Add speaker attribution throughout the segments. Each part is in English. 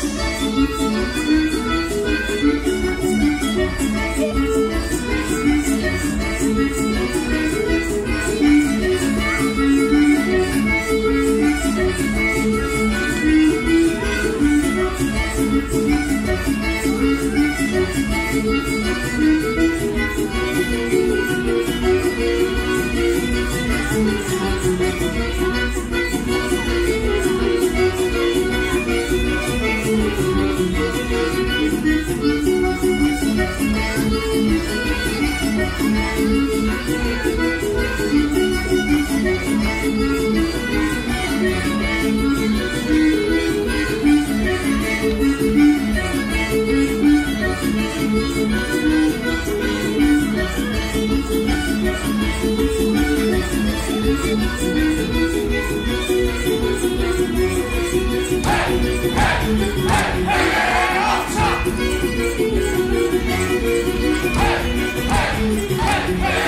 Speaker 1: Hey, hey, hey,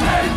Speaker 1: Hey!